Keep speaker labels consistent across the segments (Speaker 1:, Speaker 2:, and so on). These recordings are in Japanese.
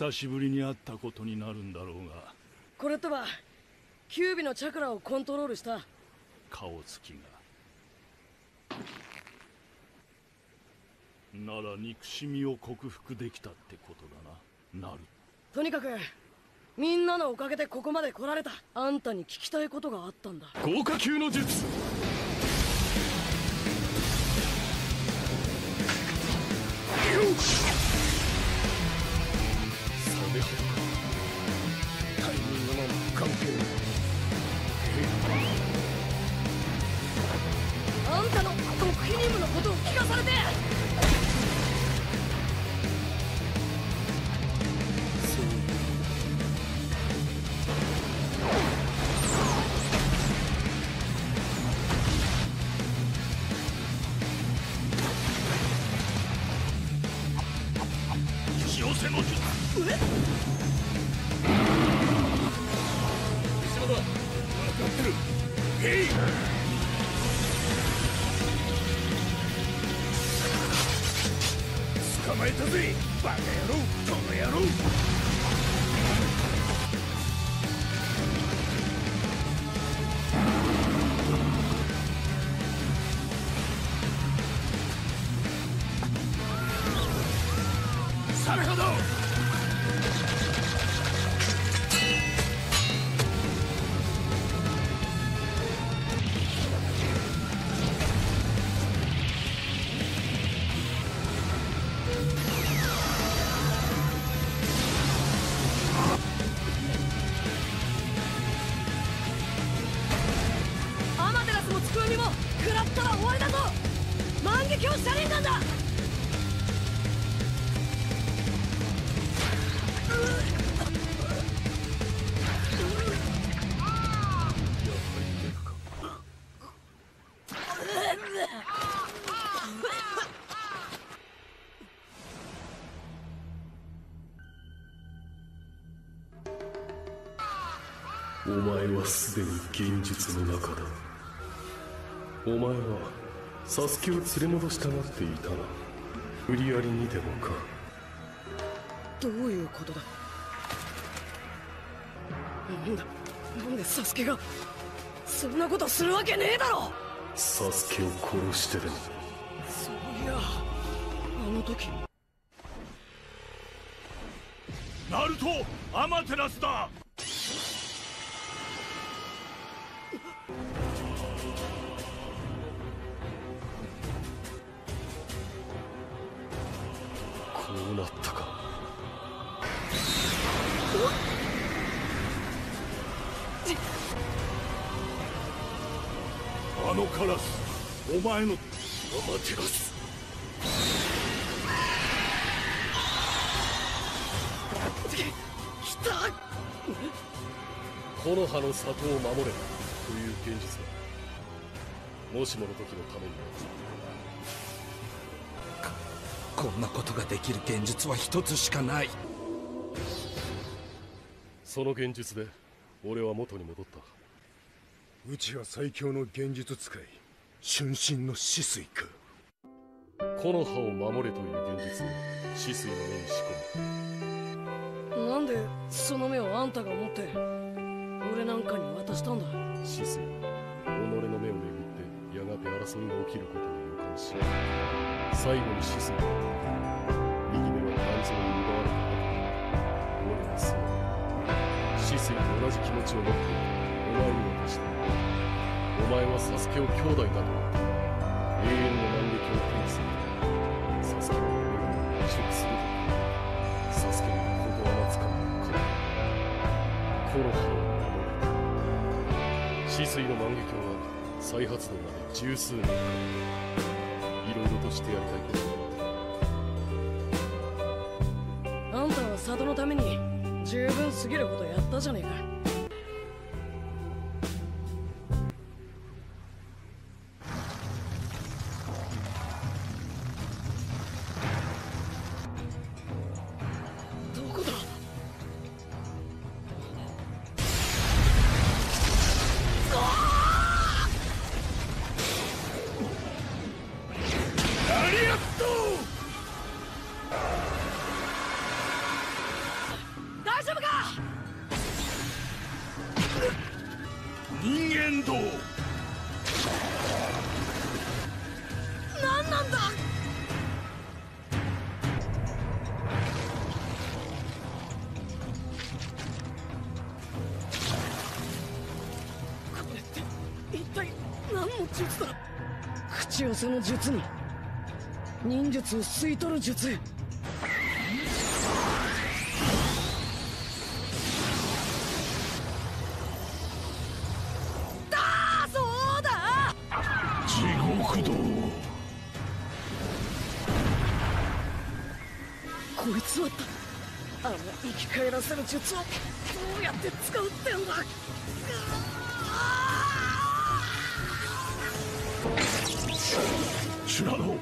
Speaker 1: 久しぶりに会ったことになるんだろうが。
Speaker 2: これってばキュービのチャクラをコントロールした。
Speaker 1: 顔つきが。なら憎しみを克服できたってことだな。なる。
Speaker 2: とにかくみんなのおかげでここまで来られたあんたに聞きたいことがあったんだ。
Speaker 1: 豪華級の術
Speaker 3: タイミングの関係。
Speaker 2: あんたの極秘任務のことを聞かされて。
Speaker 3: 捕まえたぜバカ野郎この野郎さるほど
Speaker 2: 食らったら終わりだぞ。万華鏡車輪なんだ。
Speaker 4: お前はすでに現実の中だ。お前はサスケを連れ戻したがっていたな。無理やりにでもか。
Speaker 2: どういうことだ？なんだ？なんでサスケがそんなことするわけねえだろ！
Speaker 4: サスケを殺してでも。
Speaker 2: そういやあの時。
Speaker 1: ナルトアマテラスだあのカラスお前のアマテラス
Speaker 2: 来た。
Speaker 4: 木の葉の里を守れ。という現実だもしもの時のために。
Speaker 5: こんなことができる現実は一つしかない。
Speaker 4: その現実で俺は元に戻った。
Speaker 3: うちは最強の現実使い春心の死水か
Speaker 4: 木の葉を守れという現実を止水の目に仕込
Speaker 2: なんでその目をあんたが持って俺なんかに渡したんだ？
Speaker 4: む止水は己の目をめぐってやがて争いが起きることを予感し最後に止水は右目は肝臓に奪われた止水と同じ気持ちを持ってお前に渡したお前はサスケを兄弟だと永遠の万劇を手にするサスケの目を移植するとサスケのことは待つかもかコロハを守れ止水の万華鏡は再発動まで十数年かかいろいろとしてやりたいことがある
Speaker 2: あんたは里のために十分すぎることやったじゃねえか。
Speaker 1: 人間道。
Speaker 2: 何なんだ。これって一体何の術だ。口寄せの術に。忍術を吸い取る術生き返らせる術をどうやって使うってんだ。
Speaker 1: 修羅道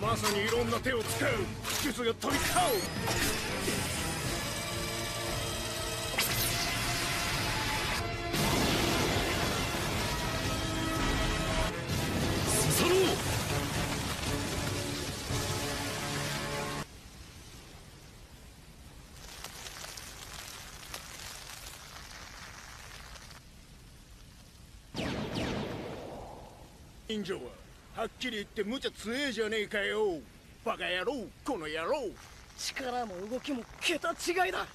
Speaker 3: まさにいろんな手を使う。術が飛び交う。忍者ははっきり言って無茶強えじゃねえかよ。バカ野郎この野郎。
Speaker 2: 力も動きも桁違いだ。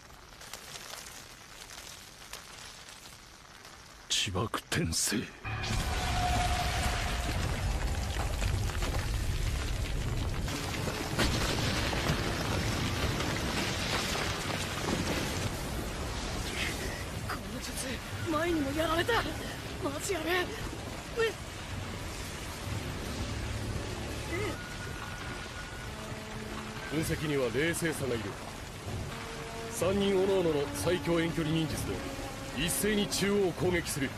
Speaker 1: 地爆転生。
Speaker 2: この術前にもやられた。マジやべえ
Speaker 4: 分析には冷静さがいる。3人おのおのの最強遠距離忍術で一斉に中央を攻撃する。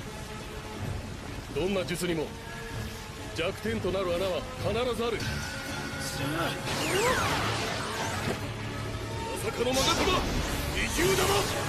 Speaker 4: どんな術にも弱点となる穴は必ずある。まさかのマガ玉二重玉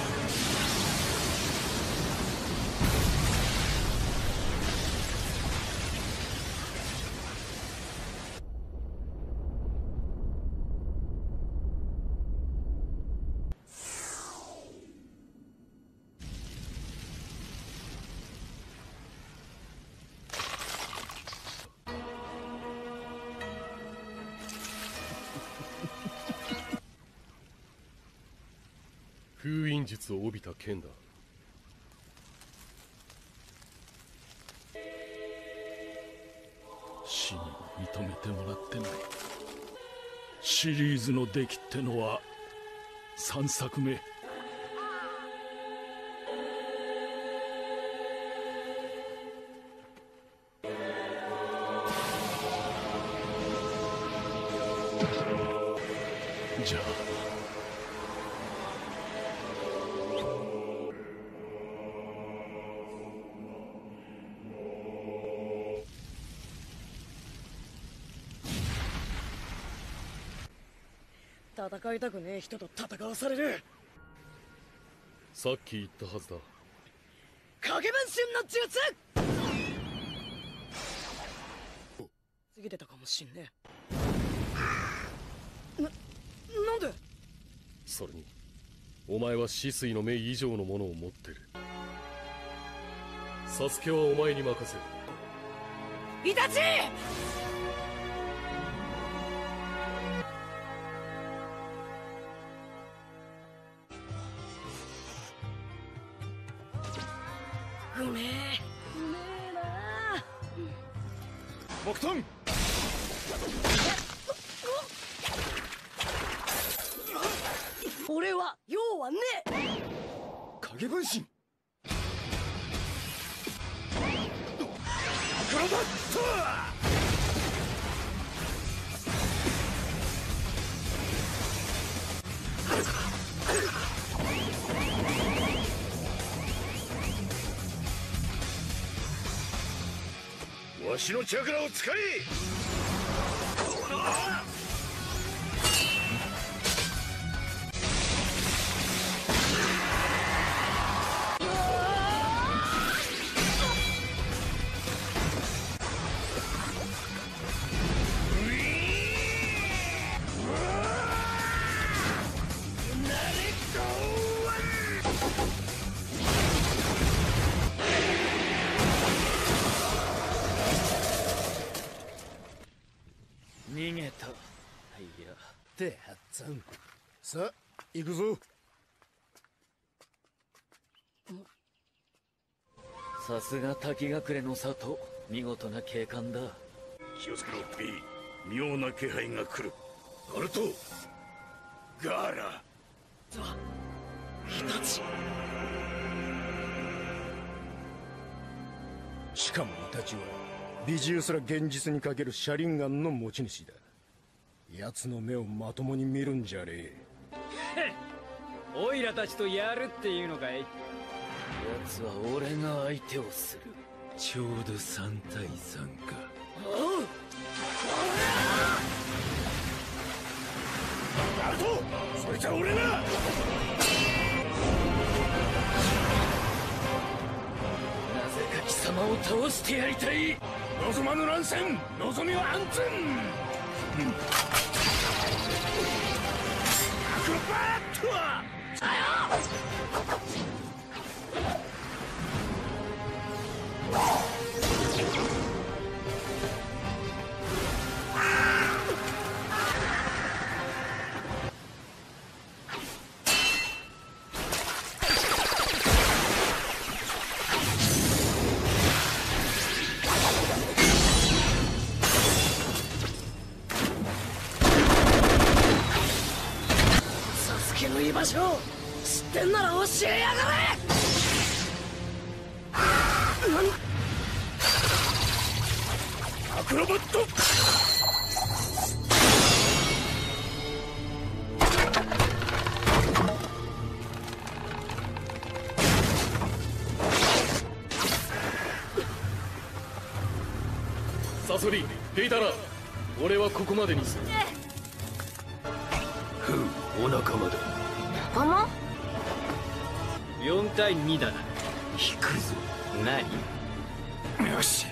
Speaker 4: 封印術を帯びた剣だ。
Speaker 1: 死にも認めてもらってない。シリーズの出来ってのは3作目。じゃあ
Speaker 2: 戦いたくねえ人と戦わされる。
Speaker 4: さっき言ったはずだ。
Speaker 2: 影分身の術。過ぎてたかもしんねえ。ななんで？
Speaker 4: それにお前は止水の目以上のものを持ってる。サスケはお前に任せる。
Speaker 2: イタチ
Speaker 3: 影分身。わしのチャクラを使え。てはっつん。さあ行くぞ。
Speaker 6: さすが滝隠れの里。見事な景観だ。
Speaker 1: 気をつけろ B 妙な気配が来る。アルトガーラ
Speaker 3: しかもイタチはビジウスら現実にかける車輪ガンの持ち主だ奴の目をまともに見るんじゃねえ。
Speaker 7: オイラたちとやるっていうのかい？
Speaker 6: 奴は俺が相手をする。
Speaker 5: ちょうど3対3か。
Speaker 1: アルトそいつは俺が
Speaker 6: なぜか貴様を倒してやりたい。
Speaker 1: 望まぬ乱戦望みは安全ア
Speaker 2: の居場所知ってん。なら教えやがれなん。
Speaker 1: アクロバット。
Speaker 4: サソリヘイタラ俺はここまでにするふう
Speaker 1: お仲間だ
Speaker 2: 仲間
Speaker 7: ？4対2だな。
Speaker 1: 引くぞ。
Speaker 7: 何？
Speaker 1: よし